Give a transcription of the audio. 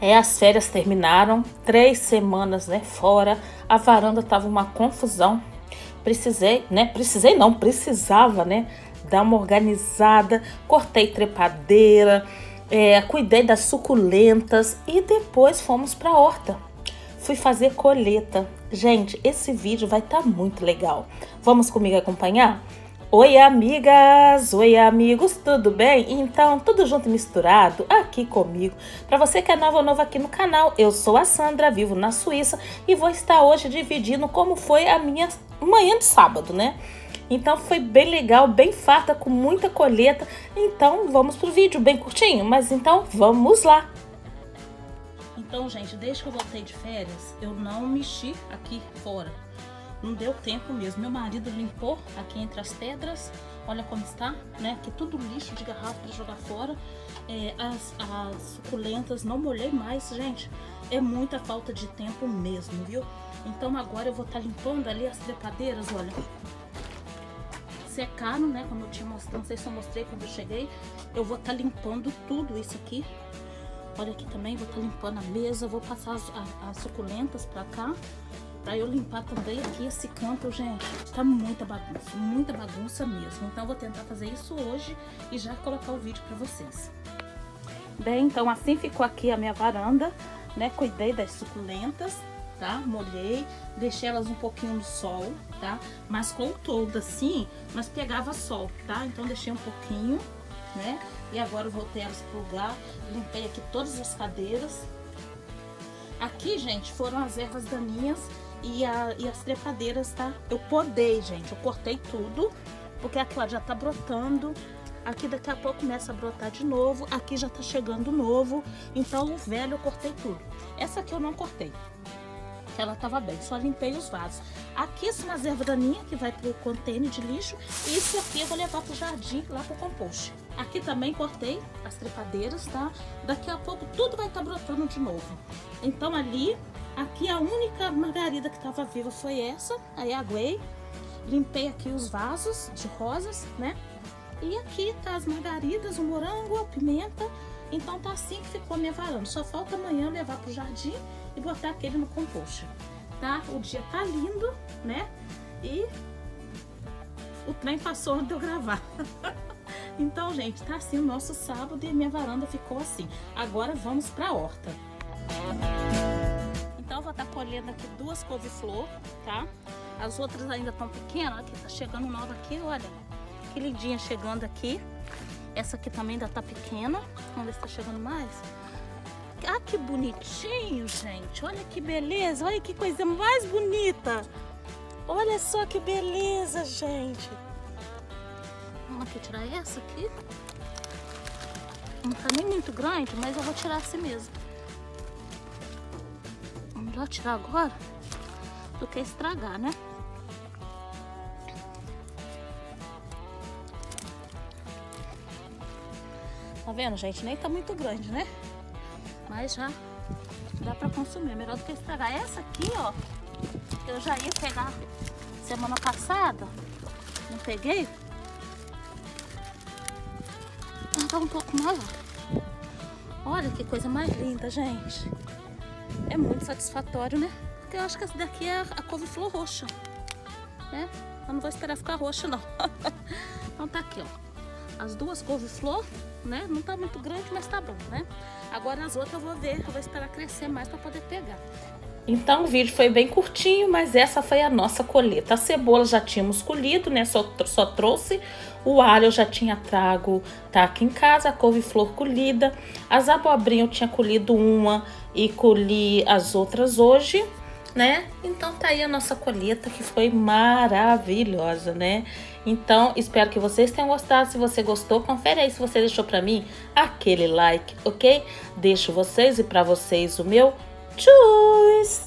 É, as férias terminaram, três semanas, né, fora. A varanda tava uma confusão. Precisei, né? Precisei não, precisava, né? Dar uma organizada. Cortei trepadeira, é, cuidei das suculentas e depois fomos para a horta. Fui fazer colheita. Gente, esse vídeo vai estar tá muito legal. Vamos comigo acompanhar? Oi, amigas! Oi, amigos, tudo bem? Então, tudo junto e misturado aqui comigo. Para você que é nova ou novo aqui no canal, eu sou a Sandra, vivo na Suíça e vou estar hoje dividindo como foi a minha manhã de sábado, né? Então foi bem legal, bem farta, com muita colheita. Então vamos pro vídeo, bem curtinho, mas então vamos lá! Então, gente, desde que eu voltei de férias, eu não mexi aqui fora não deu tempo mesmo. Meu marido limpou aqui entre as pedras, olha como está, né? Que tudo lixo de garrafa para jogar fora. É, as, as suculentas não molhei mais, gente. É muita falta de tempo mesmo, viu? Então agora eu vou estar tá limpando ali as trepadeiras, olha. Secaram, né? Como eu tinha mostrado, não sei se eu mostrei quando eu cheguei. Eu vou estar tá limpando tudo isso aqui. Olha aqui também, vou estar tá limpando a mesa, vou passar as, as, as suculentas pra cá. Pra eu limpar também aqui esse canto, gente, tá muita bagunça, muita bagunça mesmo. Então eu vou tentar fazer isso hoje e já colocar o vídeo pra vocês. Bem, então assim ficou aqui a minha varanda, né? Cuidei das suculentas, tá? Molhei, deixei elas um pouquinho no sol, tá? Mas com todo assim, mas pegava sol, tá? Então deixei um pouquinho, né? E agora eu voltei elas pro lugar, limpei aqui todas as cadeiras. Aqui, gente, foram as ervas daninhas e, a, e as trepadeiras, tá? Eu podei, gente, eu cortei tudo, porque aqui ó, já tá brotando. Aqui daqui a pouco começa a brotar de novo, aqui já tá chegando novo, então o velho eu cortei tudo. Essa aqui eu não cortei, que ela tava bem, só limpei os vasos. Aqui são as ervas daninhas que vai pro container de lixo, e isso aqui eu vou levar pro jardim, lá pro compost. Aqui também cortei as trepadeiras, tá? Daqui a pouco tudo vai estar tá brotando de novo. Então ali Aqui a única margarida que estava viva foi essa, aí aguei. Limpei aqui os vasos de rosas, né? E aqui tá as margaridas, o morango, a pimenta. Então tá assim que ficou minha varanda. Só falta amanhã levar pro jardim e botar aquele no compost, tá? O dia tá lindo, né? E o trem passou antes de eu gravar. então, gente, tá assim o nosso sábado e minha varanda ficou assim. Agora vamos pra horta. Então, vou estar tá colhendo aqui duas couve-flor, tá? As outras ainda estão pequenas, aqui tá chegando nova aqui, olha. Que lindinha chegando aqui. Essa aqui também ainda tá pequena. Vamos ver se tá chegando mais. Ah, que bonitinho, gente. Olha que beleza. Olha que coisa mais bonita. Olha só que beleza, gente. Vamos aqui tirar essa aqui. Não tá nem muito grande, mas eu vou tirar assim mesmo melhor tirar agora do que estragar, né? Tá vendo, gente? Nem tá muito grande, né? Mas já dá pra consumir. É melhor do que estragar. Essa aqui, ó, eu já ia pegar semana passada. Não peguei. Então tá um pouco maior. Olha que coisa mais linda, gente é muito satisfatório, né? Porque eu acho que essa daqui é a couve-flor roxa, né? Eu não vou esperar ficar roxa, não. então tá aqui, ó. As duas couve-flor, né? Não tá muito grande, mas tá bom, né? Agora as outras eu vou ver, eu vou esperar crescer mais para poder pegar. Então o vídeo foi bem curtinho, mas essa foi a nossa colheita. A cebola já tínhamos colhido, né? Só, só trouxe. O alho eu já tinha trago, tá aqui em casa. A couve-flor colhida. As abobrinhas eu tinha colhido uma e colhi as outras hoje, né? Então tá aí a nossa colheita que foi maravilhosa, né? Então, espero que vocês tenham gostado. Se você gostou, confere aí se você deixou pra mim aquele like, ok? Deixo vocês e pra vocês o meu Tschüss!